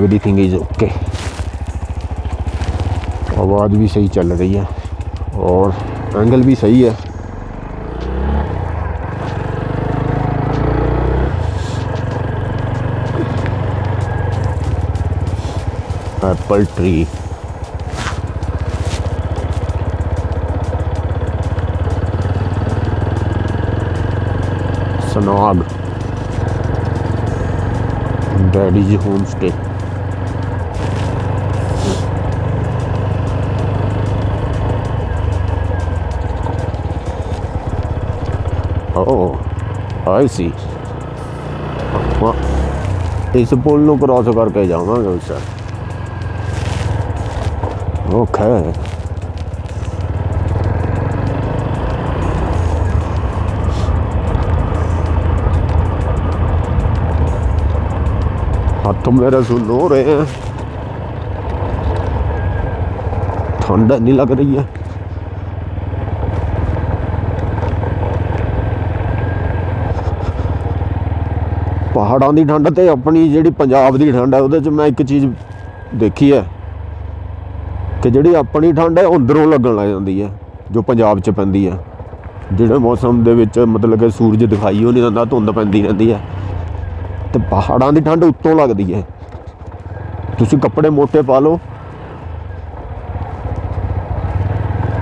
Everything is okay आवाज़ भी सही चल रही है और एंगल भी सही है। Apple tree सनाग daddy's home stay ओह आई सी ਇਸ ਪੁਲ ਨੂੰ ਕ੍ਰਾਸ ਕਰਕੇ ਜਾਵਾਂਗੇ ਉਸ ਓਕੇ हाथ मेरे सुन हो रहे हैं ठंड नहीं लग रही है ਪਹਾੜਾਂ ਦੀ ਠੰਡ ਤੇ ਆਪਣੀ ਜਿਹੜੀ ਪੰਜਾਬ ਦੀ ਠੰਡ ਹੈ, ਉਹਦੇ 'ਚ ਮੈਂ ਇੱਕ ਚੀਜ਼ ਦੇਖੀ ਹੈ ਕਿ ਜਿਹੜੀ ਆਪਣੀ ਠੰਡ ਹੈ ਅੰਦਰੋਂ ਲੱਗਣ ਲੱਗ ਜਾਂਦੀ ਹੈ, ਜੋ ਪੰਜਾਬ 'ਚ ਪੈਂਦੀ ਹੈ। ਜਿਹੜੇ ਮੌਸਮ ਦੇ ਵਿੱਚ ਮਤਲਬ ਕਿ ਸੂਰਜ ਦਿਖਾਈ ਹੋ ਨਹੀਂ ਦਿੰਦਾ, ਧੁੰਦ ਪੈਂਦੀ ਰਹਿੰਦੀ ਹੈ। ਤੇ ਪਹਾੜਾਂ ਦੀ ਠੰਡ ਉੱਤੋਂ ਲੱਗਦੀ ਹੈ। ਤੁਸੀਂ ਕੱਪੜੇ ਮੋਟੇ ਪਾ ਲਓ,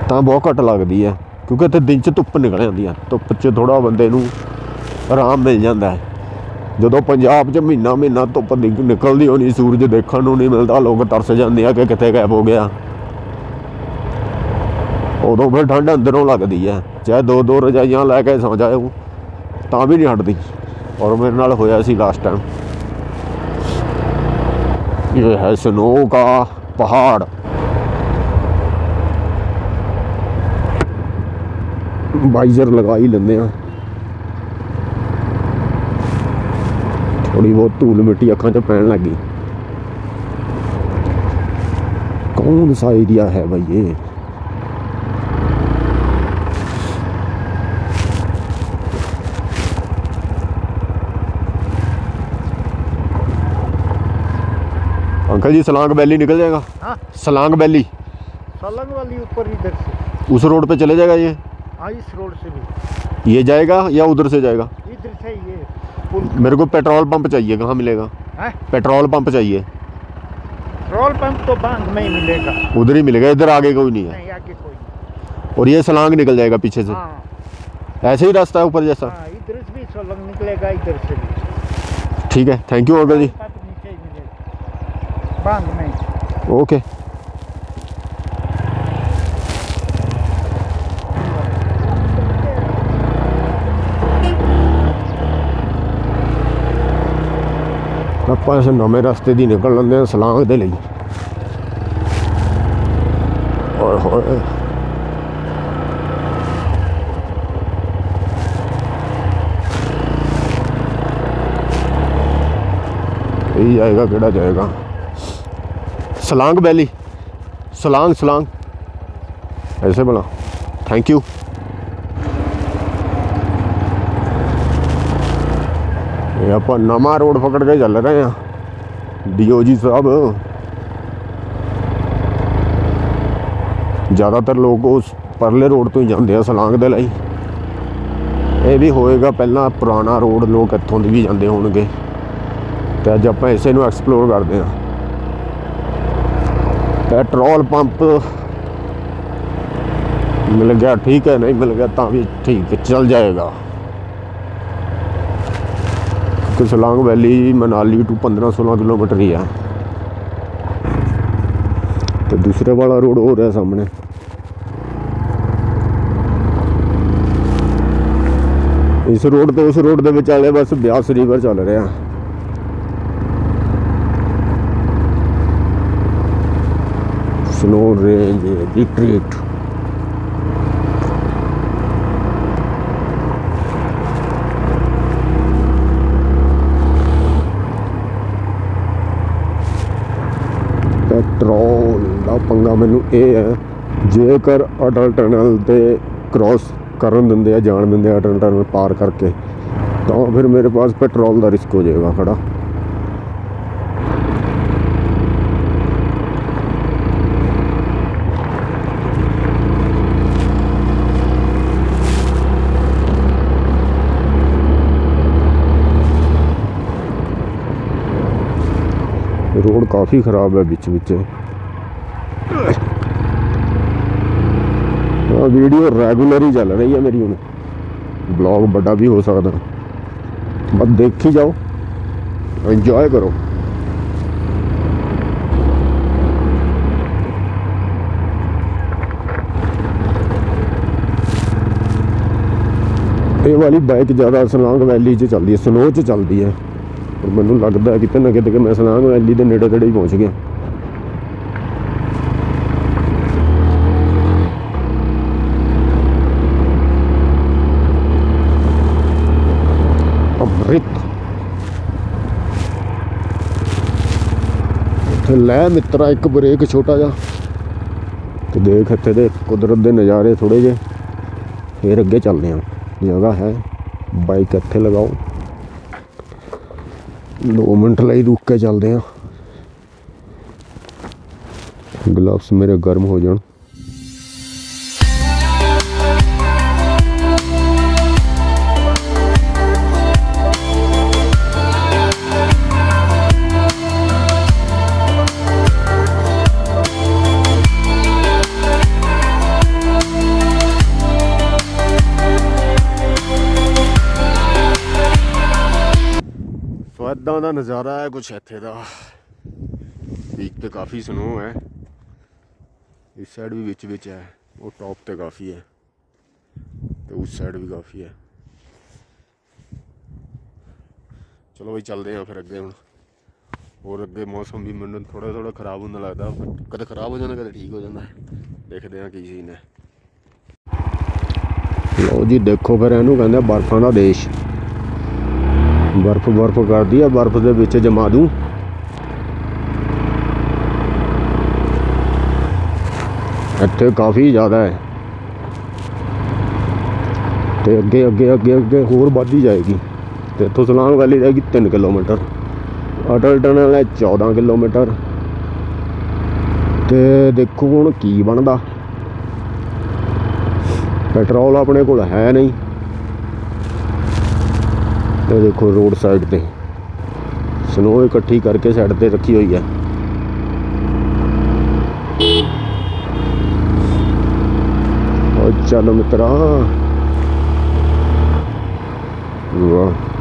ਤਾਂ ਬਹੁਤ ਘੱਟ ਲੱਗਦੀ ਹੈ, ਕਿਉਂਕਿ ਇੱਥੇ ਦਿਨ 'ਚ ਧੁੱਪ ਨਿਕਲ ਜਾਂਦੀ ਹੈ। ਧੁੱਪ 'ਚ ਥੋੜਾ ਬੰਦੇ ਨੂੰ ਆਰਾਮ ਮਿਲ ਜਾਂਦਾ ਹੈ। ਜਦੋਂ ਪੰਜਾਬ 'ਚ ਮਹੀਨਾ ਮਹੀਨਾ ਧੁੱਪ ਨਿਕ- ਨਿਕਲਦੀ ਹੋਣੀ, ਸੂਰਜ ਦੇਖਣ ਨੂੰ ਨਹੀਂ ਮਿਲਦਾ, ਲੋਕ ਤਰਸ ਜਾਂਦੇ ਆ ਕਿ ਕਿੱਥੇ ਗਾਇਬ ਹੋ ਗਿਆ। ਉਦੋਂ ਫਿਰ ਠੰਡ ਅੰਦਰੋਂ ਲੱਗਦੀ ਹੈ ਚਾਹੇ ਦੋ ਦੋ ਰਜਾਈਆਂ ਲੈ ਕੇ ਸੌਂ ਜਾਓ, ਤਾਂ ਵੀ ਨਹੀਂ ਹਟਦੀ। ਔਰ ਮੇਰੇ ਨਾਲ ਹੋਇਆ ਸੀ ਲਾਸਟ ਟਾਈਮ ਇਹ ਹੈ ਸਨੋ ਦਾ ਪਹਾੜ। ਬਾਈਜ਼ਰ ਲਗਾ ਹੀ ਲੈਂਦੇ ਆ। ਥੋੜੀ ਬਹੁਤ ਧੂਲ ਮਿੱਟੀ ਅੱਖਾਂ 'ਚ ਪੈਣ ਲੱਗੀ ਕੌਣ ਸਾ ਏਰੀਆ ਹੈ ਭਾਈ ਇਹ अंकल जी सलांग वैली निकल जाएगा हाँ सलांग वैली सलंग वाली ऊपर इधर से उस रोड पे चले जाएगा ये हाँ इस रोड से भी ये जाएगा या उधर से जाएगा इधर से ये पुल मेरे को पेट्रोल पंप चाहिए कहाँ मिलेगा? है? पेट्रोल पंप चाहिए। पेट्रोल पंप तो बाँध में ही मिलेगा। उधर ही मिलेगा इधर आगे कोई नहीं है। नहीं आगे कोई नहीं। और ये सलांग निकल जाएगा पीछे से। हाँ। ऐसे ही रास्ता है ऊपर जैसा। हाँ इधर से भी सलंग निकलेगा इधर से भी। ठीक है थैंक यू अंकल जी। बाँध में। ओके ਆਪਾਂ ਇਸ ਨਵੇਂ ਰਸਤੇ ਦੀ ਨਿਕਲ ਲੈਂਦੇ ਹਾਂ ਸਲਾਂਗ ਦੇ ਲਈ ਓਏ ਹੋਏ ਇਹ ਜਾਏਗਾ ਕਿਹੜਾ ਜਾਏਗਾ सलांग वैली सलांग सलांग ऐसे बोला थैंक यू ਇਹ ਆਪਾਂ ਨਵਾਂ ਰੋਡ ਪਕੜ ਕੇ ਚੱਲ ਰਹੇ ਆ ਡੀਓਜੀ ਸਾਹਿਬ। ਜ਼ਿਆਦਾਤਰ ਲੋਕ ਉਸ ਪਰਲੇ ਰੋਡ ਤੋਂ ਹੀ ਜਾਂਦੇ ਆ ਸਲਾਂਗ ਦੇ ਲਈ। ਇਹ ਵੀ ਹੋਏਗਾ ਪਹਿਲਾਂ ਪੁਰਾਣਾ ਰੋਡ ਲੋਕ ਇੱਥੋਂ ਦੀ ਵੀ ਜਾਂਦੇ ਹੋਣਗੇ। ਤੇ ਅੱਜ ਆਪਾਂ ਇਸੇ ਨੂੰ ਐਕਸਪਲੋਰ ਕਰਦੇ ਆ ਪੈਟਰੋਲ ਪੰਪ ਮਿਲ ਗਿਆ, ਠੀਕ ਹੈ, ਨਹੀਂ ਮਿਲ ਗਿਆ ਤਾਂ ਵੀ ਠੀਕ, ਚੱਲ ਜਾਏਗਾ। ਤੇ ਸਲਾਂਗ ਵੈਲੀ ਮਨਾਲੀ ਤੋਂ 15 16 ਕਿਲੋਮੀਟਰ ਹੀ ਆ। ਤੇ ਦੂਸਰੇ ਵਾਲਾ ਰੋਡ ਹੋ ਰਿਹਾ ਸਾਹਮਣੇ। ਇਸ ਰੋਡ ਤੋਂ ਉਸ ਰੋਡ ਦੇ ਵਿਚਾਲੇ ਬਸ ਬਿਆਸ ਰਿਵਰ ਚੱਲ ਰਿਹਾ। ਸਨੋ ਰੇਂਜ ਰਿਟਰੀਟ ਪੈਟਰੋਲ ਦਾ ਪੰਗਾ ਮੈਨੂੰ ਇਹ ਹੈ, ਜੇਕਰ ਅਟਲ ਟਨਲ ਤੇ ਕ੍ਰਾਸ ਕਰਨ ਦਿੰਦੇ ਆ, ਜਾਣ ਦਿੰਦੇ ਆ ਅਟਲ ਟਨਲ ਪਾਰ ਕਰਕੇ, ਤਾਂ ਫਿਰ ਮੇਰੇ ਪਾਸ ਪੈਟਰੋਲ ਦਾ ਰਿਸਕ ਹੋ ਜਾਏਗਾ ਖੜਾ। ਰੋਡ ਕਾਫੀ ਖਰਾਬ ਹੈ ਵਿੱਚ ਵਿੱਚ ਆ ਵੀਡੀਓ ਰੈਗੂਲਰ ਹੀ ਚੱਲ ਰਹੀ ਹੈ ਮੇਰੀ ਹੁਣ ਬਲੌਗ ਵੱਡਾ ਵੀ ਹੋ ਸਕਦਾ ਬਸ ਦੇਖੀ ਜਾਓ ਇੰਜੋਏ ਕਰੋ ਇਹ ਵਾਲੀ ਬਾਈਕ ਜ਼ਿਆਦਾ ਸਲਾਂਗ ਵੈਲੀ 'ਚ ਚੱਲਦੀ ਹੈ ਸਨੋ 'ਚ ਚੱਲਦੀ ਹੈ ਪਰ ਮੈਨੂੰ ਲੱਗਦਾ ਕਿਤੇ ਨਾ ਕਿਤੇ ਕਿ ਮੈਂ ਸਲਾਂਗ ਐਲੀ ਦੇ ਨੇੜੇ ਤੇੜੇ ਹੀ ਪਹੁੰਚ ਗਿਆ। ਅੰਮ੍ਰਿਤ। ਇੱਥੇ ਲੈ ਮਿੱਤਰਾ, ਇੱਕ ਬ੍ਰੇਕ ਛੋਟਾ ਜਿਹਾ। ਤੇ ਦੇਖ ਇੱਥੇ ਦੇ ਕੁਦਰਤ ਦੇ ਨਜ਼ਾਰੇ ਥੋੜੇ ਜਿਹੇ। ਫੇਰ ਅੱਗੇ ਚੱਲਦੇ ਹਾਂ। ਜਗ੍ਹਾ ਹੈ। ਬਾਈਕ ਇੱਥੇ ਲਗਾਓ। 2 ਮਿੰਟ ਲਈ ਰੁਕ ਕੇ ਚੱਲਦੇ ਹਾਂ। ਗਲਵਸ ਮੇਰੇ ਗਰਮ ਹੋ ਜਾਣ। ਸੋ ਦਾ ਨਜ਼ਾਰਾ ਹੈ ਕੁਛ ਇੱਥੇ ਦਾ। ਪੀਕ ਤੇ ਕਾਫੀ ਸਨੋ ਹੈ। ਇਸ ਸਾਈਡ ਵੀ ਵਿੱਚ ਵਿੱਚ ਹੈ। ਉਹ ਟੌਪ ਤੇ ਕਾਫੀ ਹੈ। ਤੇ ਉਸ ਸਾਈਡ ਵੀ ਕਾਫੀ ਹੈ। ਚਲੋ ਬਈ ਚੱਲਦੇ ਹਾਂ ਫਿਰ ਅੱਗੇ ਹੁਣ। ਹੋਰ ਅੱਗੇ ਮੌਸਮ ਵੀ ਮੈਨੂੰ ਥੋੜਾ ਥੋੜਾ ਖਰਾਬ ਹੁੰਦਾ ਲੱਗਦਾ। ਕਦੇ ਖਰਾਬ ਹੋ ਜਾਂਦਾ, ਕਦੇ ਠੀਕ ਹੋ ਜਾਂਦਾ। ਦੇਖਦੇ ਹਾਂ ਕੀ ਸੀਨ ਹੈ। ਲਓ ਜੀ, ਦੇਖੋ ਫਿਰ ਇਹਨੂੰ ਕਹਿੰਦੇ ਬਰਫਾਂ ਦਾ ਦੇਸ਼। ਬਰਫ਼ ਬਰਫ਼ ਕਰਦੀ ਆ, ਬਰਫ਼ ਦੇ ਵਿੱਚ ਜਮਾ ਦੂੰ। ਇੱਥੇ ਕਾਫੀ ਜ਼ਿਆਦਾ ਹੈ। ਤੇ ਅੱਗੇ ਅੱਗੇ ਅੱਗੇ ਅੱਗੇ ਹੋਰ ਵੱਧਦੀ ਜਾਏਗੀ। ਤੇ ਇੱਥੋਂ ਸਲਾਂਗ ਵੈਲੀ ਜਾਏਗੀ 3 ਕਿਲੋਮੀਟਰ। ਅਟਲ ਟਨਲ ਹੈ 14 ਕਿਲੋਮੀਟਰ। ਤੇ ਦੇਖੋ ਹੁਣ ਕੀ ਬਣਦਾ। ਪੈਟਰੋਲ ਆਪਣੇ ਕੋਲ ਹੈ ਨਹੀਂ। ਇਹ ਦੇਖੋ ਰੋਡ ਸਾਈਡ ਤੇ ਸਨੋ ਇਕੱਠੀ ਕਰਕੇ ਸਾਈਡ ਤੇ ਰੱਖੀ ਹੋਈ ਹੈ ਓ ਚੱਲ ਮਿੱਤਰਾ ਵਾਹ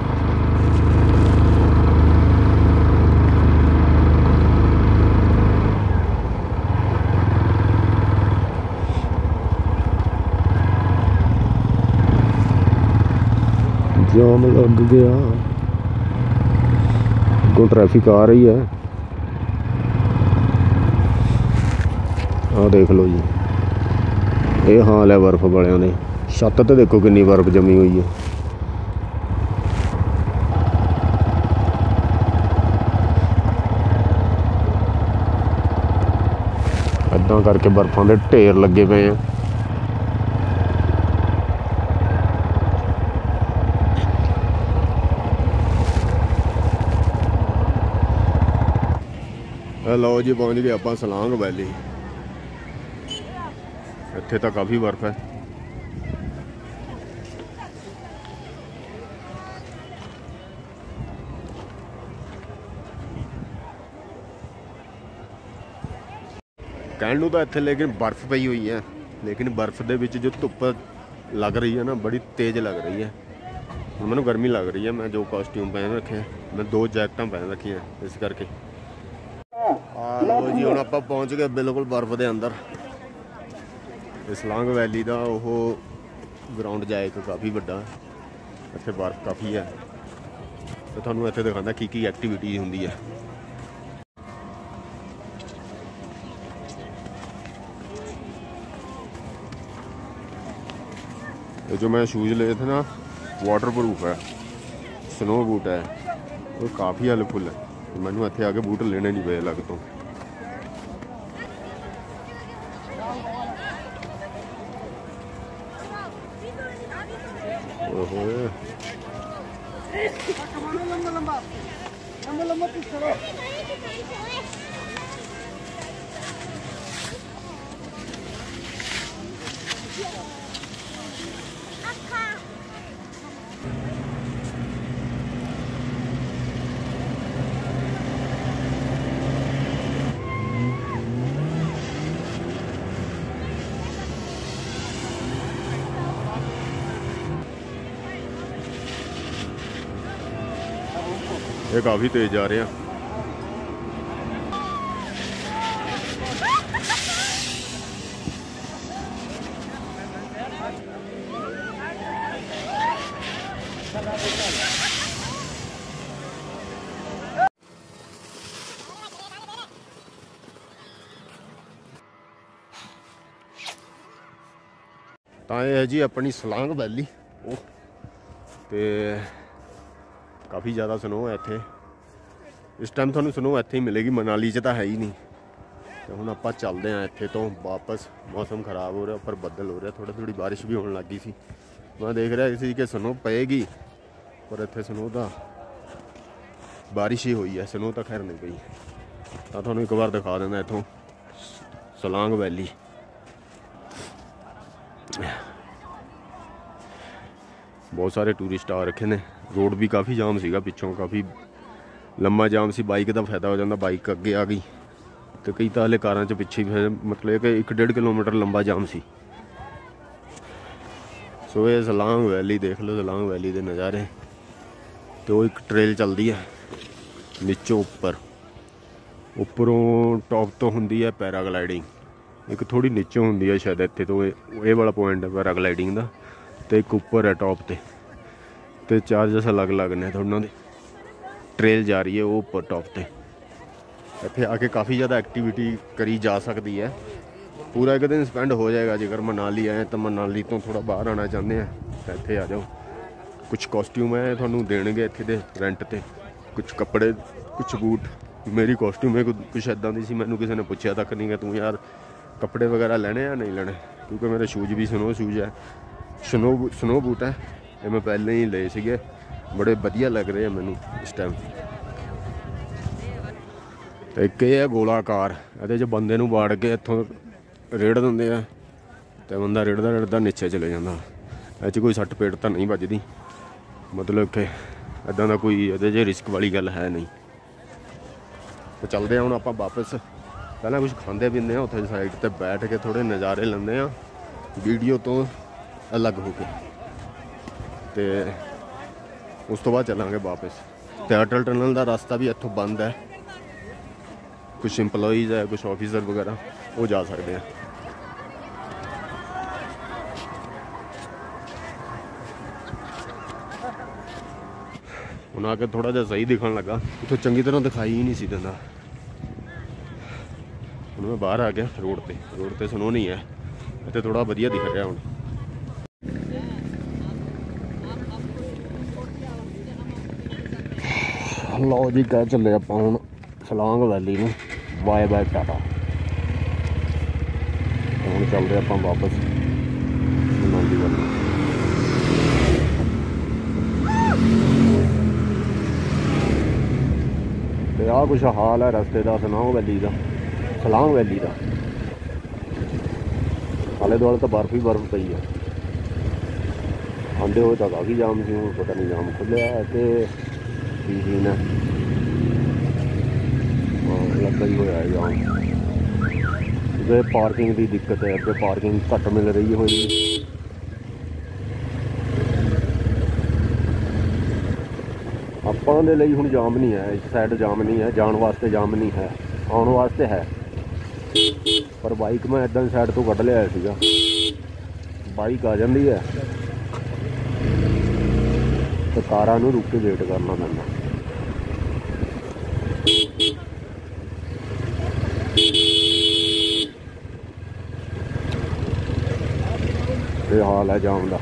ਜਾਮ ਲੱਗ ਗਿਆ। ਅੱਗੋਂ ਟ੍ਰੈਫਿਕ ਆ ਰਹੀ ਹੈ। ਆਹ ਦੇਖ ਲਓ ਜੀ। ਇਹ ਹਾਲ ਹੈ ਬਰਫ਼ ਵਾਲਿਆਂ ਦੇ ਛੱਤ ਤੇ ਦੇਖੋ ਕਿੰਨੀ ਬਰਫ਼ ਜੰਮੀ ਹੋਈ ਹੈ। ਏਦਾਂ ਕਰਕੇ ਬਰਫ਼ਾਂ ਦੇ ਢੇਰ ਲੱਗੇ ਪਏ ਆ। ਲਓ ਜੀ ਪਹੁੰਚ ਗਏ ਆਪਾਂ ਸਲਾਂਗ ਵੈਲੀ। ਇੱਥੇ ਤਾਂ ਕਾਫੀ ਬਰਫ਼ ਹੈ। ਕਹਿਣ ਨੂੰ ਤਾਂ ਇੱਥੇ ਲੇਕਿਨ ਬਰਫ਼ ਪਈ ਹੋਈ ਹੈ। ਲੇਕਿਨ ਬਰਫ਼ ਦੇ ਵਿੱਚ ਜੋ ਧੁੱਪ ਲੱਗ ਰਹੀ ਹੈ ਨਾ, ਬੜੀ ਤੇਜ਼ ਲੱਗ ਰਹੀ ਹੈ। ਮੈਨੂੰ ਗਰਮੀ ਲੱਗ ਰਹੀ ਹੈ, ਮੈਂ ਜੋ ਕਾਸਟਿਊਮ ਪਹਿਨ ਰੱਖਿਆ ਮੈਂ ਦੋ ਜੈਕਟਾਂ ਪਹਿਨ ਰੱਖੀਆਂ ਇਸ ਕਰਕੇ। ਆ ਲੋ ਜੀ, ਹੁਣ ਆਪਾਂ ਪਹੁੰਚ ਗਏ ਬਿਲਕੁਲ ਬਰਫ਼ ਦੇ ਅੰਦਰ। ਇਸ ਲੰਗ ਵੈਲੀ ਦਾ ਉਹ ਗਰਾਊਂਡ ਜਾਇਕ ਕਾਫੀ ਵੱਡਾ ਇੱਥੇ ਬਰਫ਼ ਕਾਫੀ ਹੈ। ਤੇ ਤੁਹਾਨੂੰ ਇੱਥੇ ਦਿਖਾਉਂਦਾ ਕੀ ਕੀ ਐਕਟੀਵਿਟੀ ਹੁੰਦੀ ਹੈ। ਇਹ ਜੋ ਮੈਂ ਸ਼ੂਜ਼ ਲਏ ਥੇ ਨਾ ਵਾਟਰਪ੍ਰੂਫ ਹੈ। ਸਨੋ ਬੂਟ ਹੈ। ਉਹ ਕਾਫੀ ਹੈਲਪਫੁਲ ਹੈ। ਮੈਨੂੰ ਇੱਥੇ ਆ ਕੇ ਬੂਟ ਲੈਣੇ ਨਹੀਂ ਪਏ ਲੱਗ ਤੋਂ। ਓਹੋ लंबा लंबा लंबा लंबा पीस करो ਇਹ ਕਾਫੀ ਤੇਜ਼ ਜਾ ਰਿਹਾ। ਤਾਂ ਇਹ ਹੈ ਜੀ ਆਪਣੀ ਸਲਾਂਗ ਵੈਲੀ ਉਹ ਤੇ ਕਾਫੀ ਜ਼ਿਆਦਾ ਸਨੋ ਹੈ ਇੱਥੇ। ਇਸ ਟਾਈਮ ਤੁਹਾਨੂੰ ਸਨੋ ਇੱਥੇ ਹੀ ਮਿਲੇਗੀ, ਮਨਾਲੀ 'ਚ ਤਾਂ ਹੈ ਹੀ ਨਹੀਂ। ਤੇ ਹੁਣ ਆਪਾਂ ਚੱਲਦੇ ਆ ਇੱਥੇ ਤੋਂ ਵਾਪਸ। ਮੌਸਮ ਖਰਾਬ ਹੋ ਰਿਹਾ ਪਰ ਬੱਦਲ ਹੋ ਰਿਹਾ ਥੋੜਾ ਥੋੜੀ ਬਾਰਿਸ਼ ਵੀ ਹੋਣ ਲੱਗੀ ਸੀ। ਮੈਂ ਦੇਖ ਰਿਹਾ ਸੀ ਕਿ ਸਨੋ ਪਏਗੀ, ਪਰ ਇੱਥੇ ਸਨੋ ਦਾ ਬਾਰਿਸ਼ ਹੀ ਹੋਈ ਹੈ ਸਨੋ ਤਾਂ ਖੈਰ ਨਹੀਂ ਪਈ। ਤਾਂ ਤੁਹਾਨੂੰ ਇੱਕ ਵਾਰ ਦਿਖਾ ਦਿੰਦਾ ਇੱਥੋਂ, ਸਲਾਂਗ ਵੈਲੀ। ਬਹੁਤ ਸਾਰੇ ਟੂਰਿਸਟ ਆ ਰੱਖੇ ਨੇ। ਰੋਡ ਵੀ ਕਾਫੀ ਜਾਮ ਸੀਗਾ ਪਿੱਛੋਂ, ਕਾਫੀ ਲੰਮਾ ਜਾਮ ਸੀ, ਬਾਈਕ ਦਾ ਫਾਇਦਾ ਹੋ ਜਾਂਦਾ, ਬਾਈਕ ਅੱਗੇ ਆ ਗਈ ਤੇ ਕਈ ਤਾਂ ਹਲੇ ਕਾਰਾਂ 'ਚ ਪਿੱਛੇ ਵੀ ਮਤਲਬ ਕਿ 1.5 ਕਿਲੋਮੀਟਰ ਲੰਬਾ ਜਾਮ ਸੀ। ਸੋ ਇਹ ਸਲਾਂਗ ਵੈਲੀ ਦੇਖ ਲਓ ਸਲਾਂਗ ਵੈਲੀ ਦੇ ਨਜ਼ਾਰੇ ਤੇ ਉਹ ਇੱਕ ਟ੍ਰੇਲ ਚੱਲਦੀ ਹੈ ਨੀਚੋਂ ਉੱਪਰ। ਉੱਪਰੋਂ ਟੌਪ ਤੋਂ ਹੁੰਦੀ ਹੈ ਪੈਰਾਗਲਾਈਡਿੰਗ ਇੱਕ ਥੋੜੀ ਨੀਚੋਂ ਹੁੰਦੀ ਹੈ ਸ਼ਾਇਦ ਇੱਥੇ ਤੋਂ, ਇਹ ਇਹ ਵਾਲਾ ਪੁਆਇੰਟ ਹੈ ਪੈਰਾਗਲਾਈਡਿੰਗ ਦਾ ਤੇ ਇੱਕ ਉੱਪਰ ਹੈ ਟੌਪ ਤੇ। ਤੇ ਚਾਰਜਸ ਅਲੱਗ-ਅਲੱਗ ਨੇ ਦੋਨਾਂ ਦੇ। ਟ੍ਰੇਲ ਜਾ ਰਹੀ ਹੈ ਉਹ ਉੱਪਰ ਟੌਪ ਤੇ। ਇੱਥੇ ਆ ਕੇ ਕਾਫੀ ਜ਼ਿਆਦਾ ਐਕਟੀਵਿਟੀ ਕਰੀ ਜਾ ਸਕਦੀ ਹੈ। ਪੂਰਾ ਇੱਕ ਦਿਨ ਸਪੈਂਡ ਹੋ ਜਾਏਗਾ, ਜੇਕਰ ਮਨਾਲੀ ਆਏ ਤਾਂ ਮਨਾਲੀ ਤੋਂ ਥੋੜਾ ਬਾਹਰ ਆਣਾ ਚਾਹੁੰਦੇ ਆ। ਤਾਂ ਇੱਥੇ ਆ ਜਾਓ। ਕੁਝ ਕਾਸਟਿਊਮ ਹੈ ਤੁਹਾਨੂੰ ਦੇਣਗੇ ਇੱਥੇ ਦੇ ਰੈਂਟ ਤੇ। ਕੁਝ ਕੱਪੜੇ ਕੁਝ ਬੂਟ। ਮੇਰੀ ਕਾਸਟਿਊਮ ਹੈ ਕੁਝ ਐਦਾਂ ਦੀ ਸੀ, ਮੈਨੂੰ ਕਿਸੇ ਨੇ ਪੁੱਛਿਆ ਤੱਕ ਨਹੀਂ ਕਿ ਤੂੰ ਯਾਰ ਕੱਪੜੇ ਵਗੈਰਾ ਲੈਣੇ ਆ, ਨਹੀਂ ਲੈਣੇ? ਕਿਉਂਕਿ ਮੇਰੇ ਸ਼ੂਜ਼ ਵੀ ਸਨੋ ਸ਼ੂਜ਼ ਹੈ। ਸਨੋ ਸਨੋ ਬੂਟ ਹੈ। ਇਹ ਮੈਂ ਪਹਿਲਾਂ ਹੀ ਲਏ ਸੀਗੇ। ਬੜੇ ਵਧੀਆ ਲੱਗ ਰਹੇ ਆ ਮੈਨੂੰ ਇਸ ਟਾਈਮ ਤੇ ਇੱਕ ਇਹ ਹੈ ਗੋਲਾਕਾਰ। ਇਹਦੇ 'ਚ ਬੰਦੇ ਨੂੰ ਬਾੜ ਕੇ ਇੱਥੋਂ ਰੇੜ ਦਿੰਦੇ ਆ ਤੇ ਬੰਦਾ ਰੇੜਦਾ ਰੇੜਦਾ ਨੀਚੇ ਚਲੇ ਜਾਂਦਾ। ਇਹ 'ਚ ਕੋਈ ਸੱਟ ਪੇਟ ਤਾਂ ਨਹੀਂ ਵੱਜਦੀ। ਮਤਲਬ ਕਿ ਇਦਾਂ ਦਾ ਕੋਈ ਇਹਦੇ 'ਚ ਰਿਸਕ ਵਾਲੀ ਗੱਲ ਹੈ ਨਹੀਂ। ਤੇ ਚੱਲਦੇ ਆ ਹੁਣ ਆਪਾਂ ਵਾਪਸ। ਪਹਿਲਾਂ ਕੁਝ ਖਾਂਦੇ ਪੀਂਦੇ ਆ, ਉੱਥੇ ਸਾਈਡ ਤੇ ਬੈਠ ਕੇ ਥੋੜੇ ਨਜ਼ਾਰੇ ਲੈਂਦੇ ਆ। ਵੀਡੀਓ ਤੋਂ ਅਲੱਗ ਹੋ ਕੇ। ਤੇ ਉਸ ਤੋਂ ਬਾਅਦ ਚੱਲਾਂਗੇ ਵਾਪਸ। ਤੇ ਅਟਲ ਟਨਲ ਦਾ ਰਸਤਾ ਵੀ ਇੱਥੋਂ ਬੰਦ ਹੈ। ਕੁਝ EMPLOYEES ਹੈ ਕੁਝ ਆਫੀਸਰ ਵਗੈਰਾ, ਉਹ ਜਾ ਸਕਦੇ ਆ। ਹੁਣ ਆ ਕੇ ਥੋੜਾ ਜਿਹਾ ਸਹੀ ਦਿਖਣ ਲੱਗਾ। ਇੱਥੋਂ ਚੰਗੀ ਤਰ੍ਹਾਂ ਦਿਖਾਈ ਹੀ ਨਹੀਂ ਸੀ ਦਿੰਦਾ। ਹੁਣ ਮੈਂ ਬਾਹਰ ਆ ਗਿਆ ਰੋਡ ਤੇ। ਰੋਡ ਤੇ ਸੁਣੋ ਨਹੀਂ ਹੈ। ਇੱਥੇ ਥੋੜਾ ਵਧੀਆ ਦਿਖ ਰਿਹਾ ਹੁਣ। ਲਓ ਜੀ, ਕਹਿ ਚੱਲੇ ਆਪਾਂ ਹੁਣ ਸਲਾਂਗ ਵੈਲੀ ਨੂੰ। ਬਾਏ ਬਾਏ, ਟਾਟਾ। ਹੁਣ ਚੱਲਦੇ ਆਪਾਂ ਵਾਪਸ ਮਨਾਲੀ ਵੱਲ ਤੇ ਆਹ ਕੁਛ ਹਾਲ ਹੈ ਰਸਤੇ ਦਾ, ਸਲਾਂਗ ਵੈਲੀ ਦਾ, ਸਲਾਂਗ ਵੈਲੀ ਦਾ। ਆਲੇ ਦੁਆਲੇ ਤਾਂ ਬਰਫ ਹੀ ਬਰਫ ਪਈ ਹੈ ਆਂਦੇ ਹੋਏ ਤਾਂ ਕਾਫੀ ਜਾਮ ਸੀ, ਹੁਣ ਪਤਾ ਨਹੀਂ ਜਾਮ ਖੁੱਲਿਆ ਹੈ ਕਿ ਕੀ ਸੀ ਲੱਗਾ ਹੀ ਹੋਇਆ ਹੈ ਜਾਮ ਜੇ ਪਾਰਕਿੰਗ ਦੀ ਦਿੱਕਤ ਹੈ, ਅੱਗੇ ਪਾਰਕਿੰਗ ਘੱਟ ਮਿਲ ਰਹੀ ਹੋਈ। ਆਪਾਂ ਦੇ ਲਈ ਹੁਣ ਜਾਮ ਨਹੀਂ ਹੈ, ਇਸ ਸਾਈਡ ਜਾਮ ਨਹੀਂ ਹੈ, ਜਾਣ ਵਾਸਤੇ ਜਾਮ ਨਹੀਂ ਹੈ, ਆਉਣ ਵਾਸਤੇ ਹੈ। ਪਰ ਬਾਈਕ ਮੈਂ ਇਦਾਂ ਦੀ ਸਾਈਡ ਤੋਂ ਕੱਢ ਲਿਆ ਸੀਗਾ। ਬਾਈਕ ਆ ਜਾਂਦੀ ਹੈ। ਤੇ ਕਾਰਾਂ ਨੂੰ ਰੁਕ ਕੇ ਵੇਟ ਕਰਨਾ ਪੈਂਦਾ। ਇਹ ਹਾਲ ਹੈ ਜਾਮ ਦਾ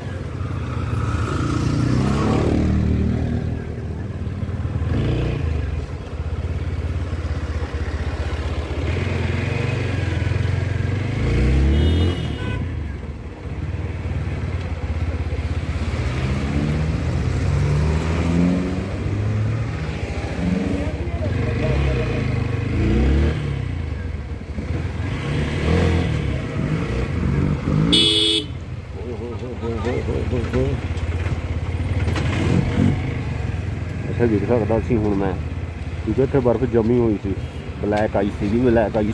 ਅੱਛਾ ਦੇਖ ਸਕਦਾ ਸੀ ਹੁਣ ਮੈਂ। ਕਿਉਂਕਿ ਇੱਥੇ ਬਰਫ਼ ਜਮੀ ਹੋਈ ਸੀ। ਬਲੈਕ ਆਈ ਸੀਗੀ ਬਲੈਕ ਆਈ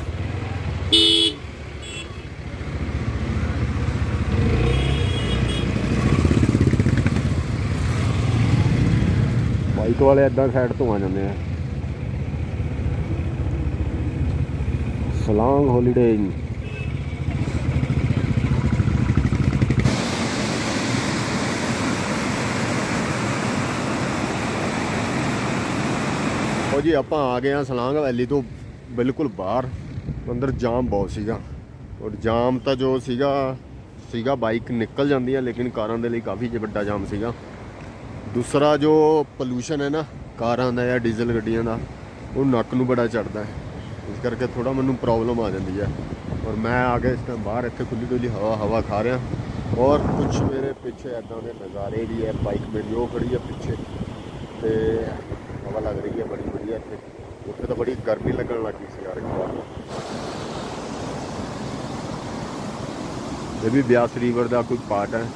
ਬਾਈਕ ਵਾਲੇ ਇਦਾਂ ਸਾਈਡ ਤੋਂ ਆ ਜਾਂਦੇ ਆ। ਸਲਾਂਗ ਹੌਲੀਡੇ ਜੀ, ਆਪਾਂ ਆ ਗਏ ਆ ਸਲਾਂਗ ਵੈਲੀ ਤੋਂ ਬਿਲਕੁਲ ਬਾਹਰ। ਅੰਦਰ ਜਾਮ ਬਹੁਤ ਸੀਗਾ। ਔਰ ਜਾਮ ਤਾਂ ਜੋ ਸੀਗਾ ਸੀਗਾ ਬਾਈਕ ਨਿਕਲ ਜਾਂਦੀ ਹੈ ਲੇਕਿਨ ਕਾਰਾਂ ਦੇ ਲਈ ਕਾਫੀ ਜ- ਵੱਡਾ ਜਾਮ ਸੀਗਾ। ਦੂਸਰਾ ਜੋ ਪੋਲੂਸ਼ਨ ਹੈ ਨਾ, ਕਾਰਾਂ ਦਾ ਜਾਂ ਡੀਜ਼ਲ ਗੱਡੀਆਂ ਦਾ, ਉਹ ਨੱਕ ਨੂੰ ਬੜਾ ਚੜਦਾ ਹੈ। ਇਸ ਕਰਕੇ ਥੋੜਾ ਮੈਨੂੰ ਪ੍ਰੋਬਲਮ ਆ ਜਾਂਦੀ ਹੈ ਔਰ ਮੈਂ ਆ ਕੇ ਇਸ ਟਾਈਮ ਬਾਹਰ, ਇੱਥੇ ਖੁੱਲੀ ਡੁੱਲੀ ਹਵਾ ਹਵਾ ਖਾ ਰਿਹਾ। ਔਰ ਕੁਝ ਮੇਰੇ ਪਿੱਛੇ ਐਦਾਂ ਦੇ ਨਜ਼ਾਰੇ ਵੀ ਹੈ ਬਾਈਕ ਮੇਰੀ ਉਹ ਖੜੀ ਹੈ ਪਿੱਛੇ। ਤੇ ਹਵਾ ਲੱਗ ਰਹੀ ਹੈ, ਬੜੀ ਵਧੀਆ ਇੱਥੇ। ਉੱਥੇ ਤਾਂ ਬੜੀ ਗਰਮੀ ਲੱਗਣ ਲੱਗੀ ਸੀ ਯਾਰ ਇਹ ਵੀ ਬਿਆਸ ਰਿਵਰ ਦਾ ਕੋਈ ਪਾਰਟ ਹੈ।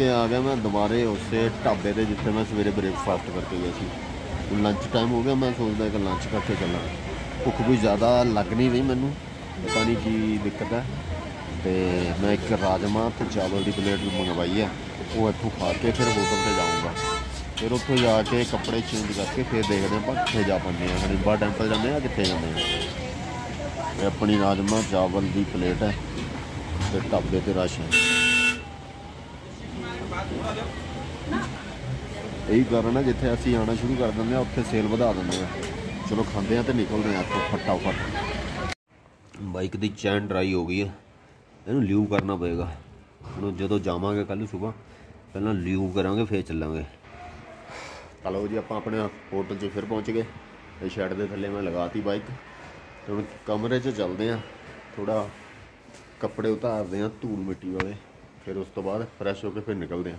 ਕੇ ਆ ਗਿਆ ਮੈਂ ਦੁਬਾਰੇ ਉਸੇ ਢਾਬੇ ਤੇ ਜਿੱਥੇ ਮੈਂ ਸਵੇਰੇ ਬ੍ਰੇਕਫਾਸਟ ਕਰਕੇ ਗਿਆ ਸੀ। ਲੰਚ ਟਾਈਮ ਹੋ ਗਿਆ, ਮੈਂ ਸੋਚਦਾ ਕਿ ਲੰਚ ਕਰਕੇ ਚੱਲਾਂ। ਭੁੱਖ ਕੋਈ ਜ਼ਿਆਦਾ ਲੱਗ ਨਹੀਂ ਰਹੀ ਮੈਨੂੰ। ਪਤਾ ਨਹੀਂ ਕੀ ਦਿੱਕਤ ਹੈ। ਤੇ ਮੈਂ ਇੱਕ ਰਾਜਮਾ ਤੇ ਚਾਵਲ ਦੀ ਪਲੇਟ ਮੰਗਵਾਈ ਹੈ। ਉਹ ਇੱਥੋਂ ਖਾ ਕੇ ਫਿਰ ਹੋਟਲ ਤੇ ਜਾਊਂਗਾ। ਫਿਰ ਉੱਥੋਂ ਜਾ ਕੇ ਕੱਪੜੇ ਚੇਂਜ ਕਰਕੇ ਫਿਰ ਦੇਖਦੇ ਆਪਾਂ ਕਿੱਥੇ ਜਾ ਪਾਉਂਦੇ ਹਾਂ। ਹਰਿੰਬਾ ਟੈਂਪਲ ਜਾਂਦੇ ਆ ਕਿੱਥੇ ਜਾਂਦੇ ਆ ਇਹ ਆਪਣੀ ਰਾਜਮਾ ਚਾਵਲ ਦੀ ਪਲੇਟ ਹੈ ਤੇ ਢਾਬੇ ਤੇ ਰਸ਼ ਹੈ। ਇਹੀ ਕਾਰਨ ਹੈ ਜਿੱਥੇ ਅਸੀਂ ਆਣਾ ਸ਼ੁਰੂ ਕਰ ਦਿੰਦੇ ਆ ਉੱਥੇ ਸੇਲ ਵਧਾ ਦਿੰਦੇ ਆ ਚਲੋ ਖਾਂਦੇ ਆ ਤੇ ਨਿਕਲਦੇ ਆ ਇੱਥੋਂ ਫਟਾਫਟ। ਬਾਈਕ ਦੀ ਚੈਨ ਡਰਾਈ ਹੋ ਗਈ ਹੈ। ਇਹਨੂੰ ਲਿਊ ਕਰਨਾ ਪਏਗਾ। ਹੁਣ ਜਦੋਂ ਜਾਵਾਂਗੇ ਕੱਲ ਸਵੇਰ, ਪਹਿਲਾਂ ਲਿਊ ਕਰਾਂਗੇ, ਫੇਰ ਚੱਲਾਂਗੇ। ਚਲੋ ਜੀ, ਆਪਾਂ ਆਪਣੇ ਹੋਟਲ 'ਚ ਫਿਰ ਪਹੁੰਚ ਗਏ। ਇਹ ਸ਼ੈਡ ਦੇ ਥੱਲੇ ਮੈਂ ਲਗਾਤੀ ਬਾਈਕ ਤੇ ਹੁਣ ਕਮਰੇ 'ਚ ਚੱਲਦੇ ਆ ਥੋੜਾ ਕੱਪੜੇ ਉਤਾਰਦੇ ਆ ਧੂੜ ਮਿੱਟੀ ਵਾਲੇ। ਫਿਰ ਉਸ ਤੋਂ ਬਾਅਦ ਫਰੈਸ਼ ਹੋ ਕੇ ਫਿਰ ਨਿਕਲਦੇ ਆ